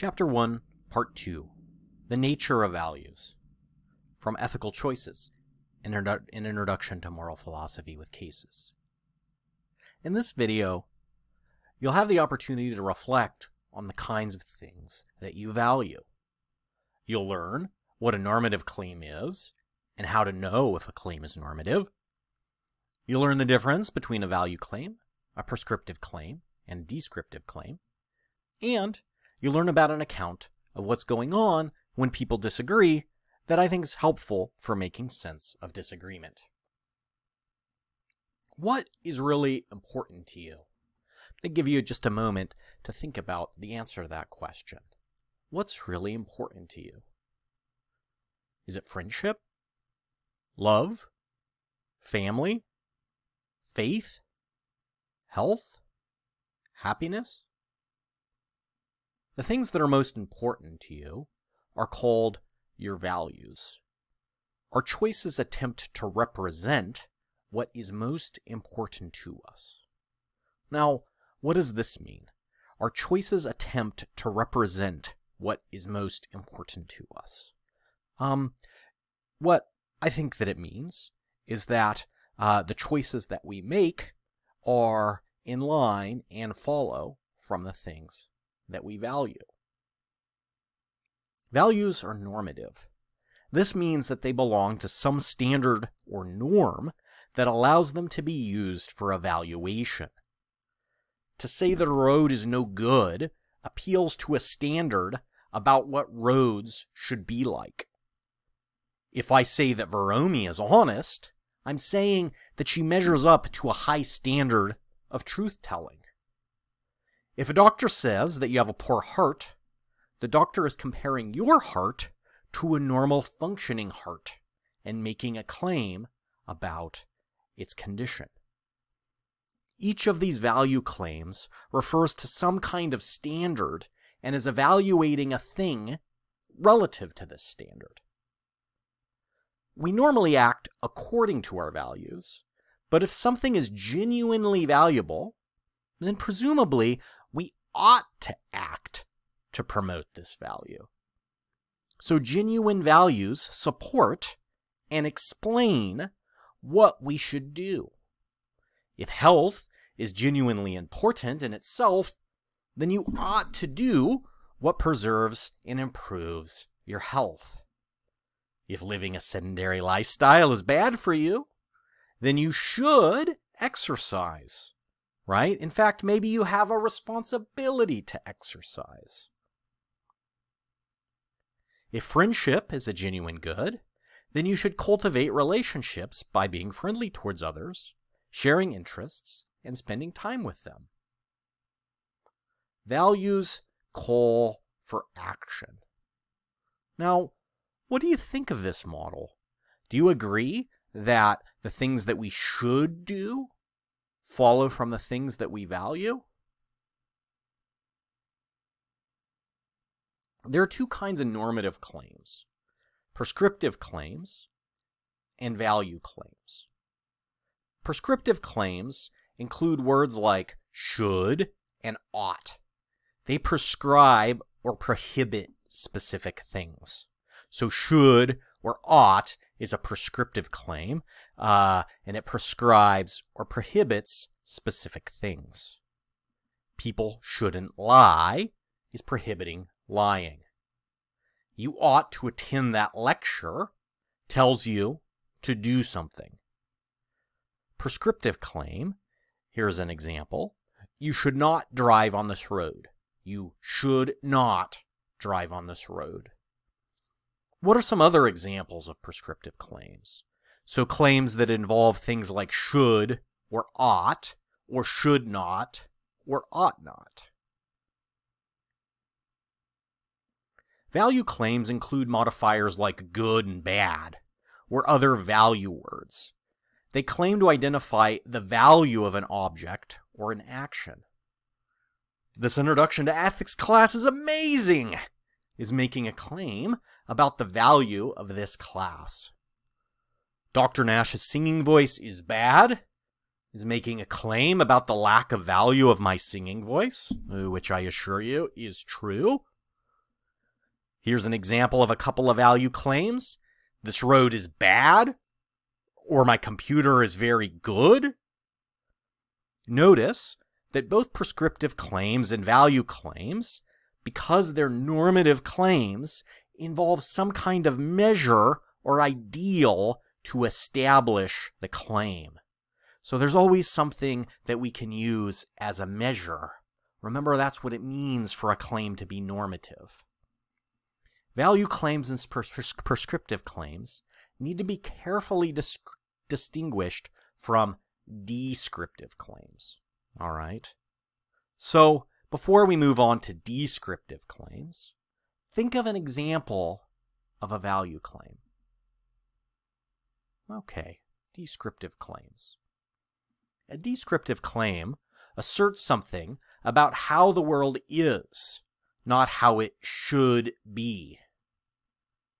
Chapter 1, Part 2 The Nature of Values. From Ethical Choices An, Introdu- an Introduction to Moral Philosophy with Cases. In this video, you'll have the opportunity to reflect on the kinds of things that you value. You'll learn what a normative claim is and how to know if a claim is normative. You'll learn the difference between a value claim, a prescriptive claim, and descriptive claim. And you learn about an account of what's going on when people disagree that I think is helpful for making sense of disagreement. What is really important to you? I give you just a moment to think about the answer to that question. What's really important to you? Is it friendship? Love? Family? Faith? Health? Happiness? The things that are most important to you are called your values. Our choices attempt to represent what is most important to us. Now, what does this mean? Our choices attempt to represent what is most important to us. Um, what I think that it means is that uh, the choices that we make are in line and follow from the things that we value. Values are normative. This means that they belong to some standard or norm that allows them to be used for evaluation. To say that a road is no good appeals to a standard about what roads should be like. If I say that Veromi is honest, I'm saying that she measures up to a high standard of truth telling. If a doctor says that you have a poor heart, the doctor is comparing your heart to a normal functioning heart and making a claim about its condition. Each of these value claims refers to some kind of standard and is evaluating a thing relative to this standard. We normally act according to our values, but if something is genuinely valuable, then presumably ought to act to promote this value. So genuine values support and explain what we should do. If health is genuinely important in itself, then you ought to do what preserves and improves your health. If living a sedentary lifestyle is bad for you, then you should exercise, right? In fact, maybe you have a responsibility to exercise. If friendship is a genuine good, then you should cultivate relationships by being friendly towards others, sharing interests, and spending time with them. Values call for action. Now, what do you think of this model? Do you agree that the things that we should do follow from the things that we value? There are two kinds of normative claims prescriptive claims and value claims. Prescriptive claims include words like should and ought. They prescribe or prohibit specific things. So, should or ought is a prescriptive claim, uh, and it prescribes or prohibits specific things. People shouldn't lie is prohibiting lying. You ought to attend that lecture tells you to do something. Prescriptive claim, here's an example. You should not drive on this road. You should not drive on this road. What are some other examples of prescriptive claims? So claims that involve things like should or ought or should not or ought not. Value claims include modifiers like good and bad, or other value words. They claim to identify the value of an object or an action. This introduction to ethics class is amazing! Is making a claim about the value of this class. Dr. Nash's singing voice is bad, is making a claim about the lack of value of my singing voice, which I assure you is true. Here's an example of a couple of value claims. This road is bad, or my computer is very good. Notice that both prescriptive claims and value claims, because they're normative claims, involve some kind of measure or ideal to establish the claim. So there's always something that we can use as a measure. Remember, that's what it means for a claim to be normative. Value claims and pres prescriptive claims need to be carefully dis distinguished from descriptive claims. All right? So, before we move on to descriptive claims, think of an example of a value claim. Okay, descriptive claims. A descriptive claim asserts something about how the world is, not how it should be.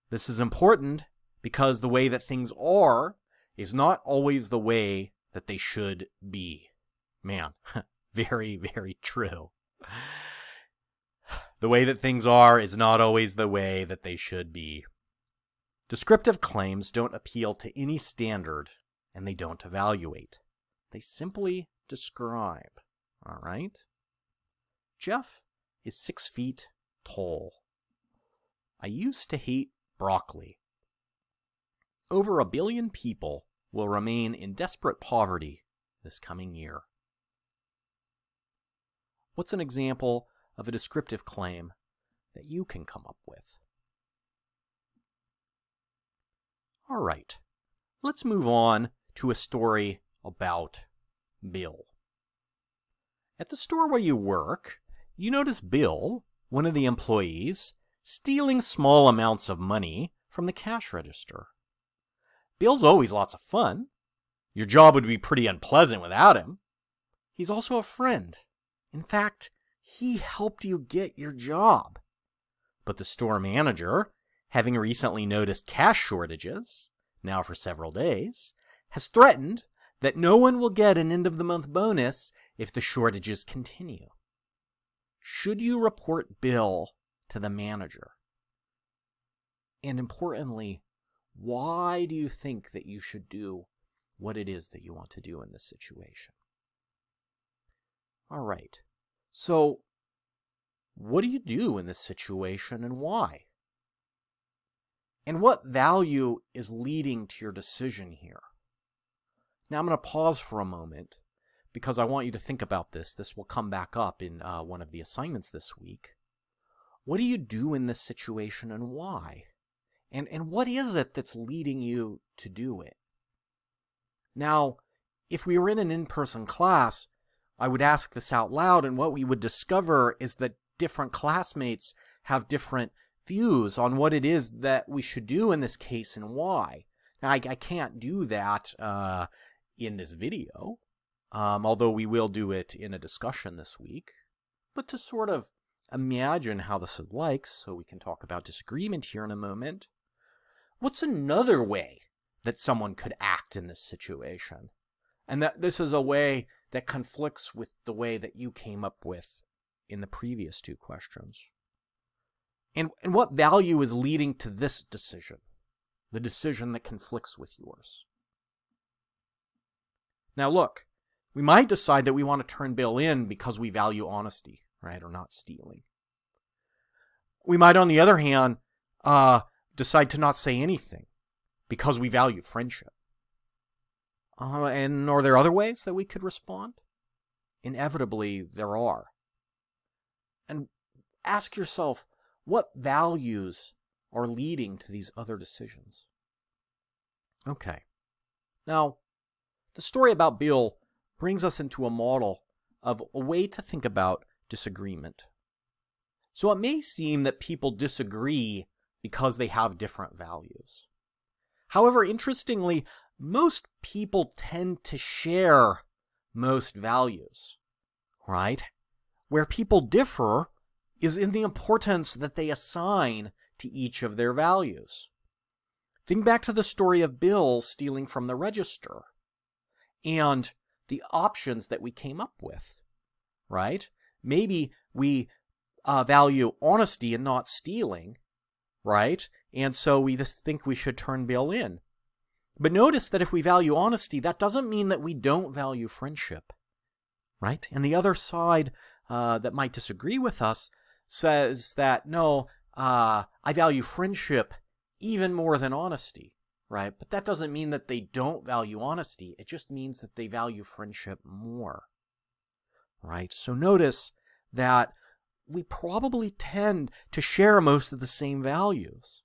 This is important because the way that things are is not always the way that they should be. Man, very, very true. The way that things are is not always the way that they should be. Descriptive claims don't appeal to any standard, and they don't evaluate. They simply describe. All right? Jeff is six feet tall. I used to hate broccoli. Over a billion people will remain in desperate poverty this coming year. What's an example of a descriptive claim that you can come up with? All right, let's move on to a story about Bill. At the store where you work, you notice Bill, one of the employees, stealing small amounts of money from the cash register. Bill's always lots of fun. Your job would be pretty unpleasant without him. He's also a friend. In fact, he helped you get your job. But the store manager, having recently noticed cash shortages, now for several days, has threatened that no one will get an end of the month bonus if the shortages continue. Should you report Bill to the manager? And importantly, why do you think that you should do what it is that you want to do in this situation? All right. So, what do you do in this situation and why? And what value is leading to your decision here? Now, I'm going to pause for a moment because I want you to think about this. This will come back up in uh, one of the assignments this week. What do you do in this situation and why? And, and what is it that's leading you to do it? Now, if we were in an in-person class, I would ask this out loud, and what we would discover is that different classmates have different views on what it is that we should do in this case and why. Now, I, I can't do that uh, in this video, um, although we will do it in a discussion this week. But to sort of imagine how this is like, so we can talk about disagreement here in a moment, what's another way that someone could act in this situation? And that this is a way that conflicts with the way that you came up with in the previous two questions. And, and what value is leading to this decision, the decision that conflicts with yours? Now, look, we might decide that we want to turn Bill in because we value honesty, right, or not stealing. We might, on the other hand, uh, decide to not say anything because we value friendship. Uh, and are there other ways that we could respond? Inevitably, there are. And ask yourself, what values are leading to these other decisions? Okay. Now, the story about Bill brings us into a model of a way to think about disagreement. So it may seem that people disagree because they have different values. However, interestingly, most people tend to share most values, right? Where people differ is in the importance that they assign to each of their values. Think back to the story of Bill stealing from the register and the options that we came up with, right? Maybe we uh, value honesty and not stealing, right? And so we just think we should turn Bill in. But notice that if we value honesty, that doesn't mean that we don't value friendship, right? And the other side uh, that might disagree with us says that, no, uh, I value friendship even more than honesty, right? But that doesn't mean that they don't value honesty. It just means that they value friendship more, right? So notice that we probably tend to share most of the same values.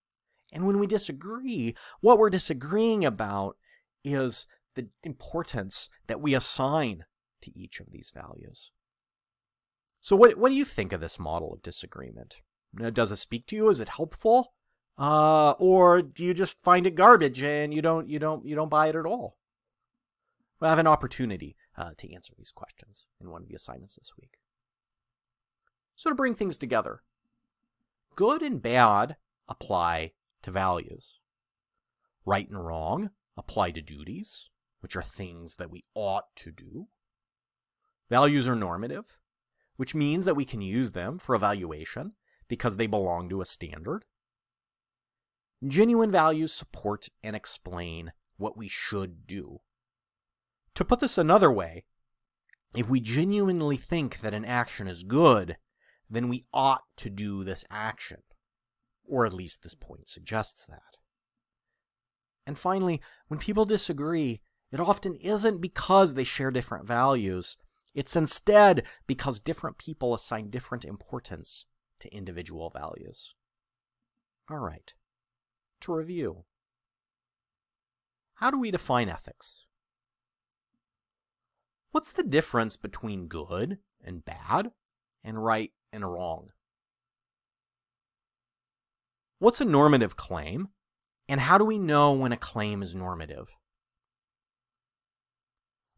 And when we disagree, what we're disagreeing about is the importance that we assign to each of these values. So what, what do you think of this model of disagreement? Does it speak to you? Is it helpful? Uh, or do you just find it garbage and you don't you don't you don't buy it at all? we have an opportunity uh, to answer these questions in one of the assignments this week. So to bring things together, good and bad apply to values. Right and wrong apply to duties, which are things that we ought to do. Values are normative, which means that we can use them for evaluation because they belong to a standard. Genuine values support and explain what we should do. To put this another way, if we genuinely think that an action is good, then we ought to do this action. Or at least this point suggests that. And finally, when people disagree, it often isn't because they share different values. It's instead because different people assign different importance to individual values. All right to review. How do we define ethics? What's the difference between good and bad and right and wrong? What's a normative claim, and how do we know when a claim is normative?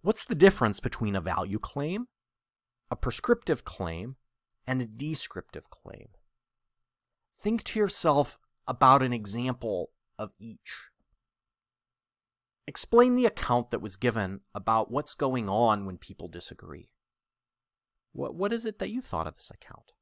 What's the difference between a value claim, a prescriptive claim, and a descriptive claim? Think to yourself about an example of each. Explain the account that was given about what's going on when people disagree. What, what is it that you thought of this account?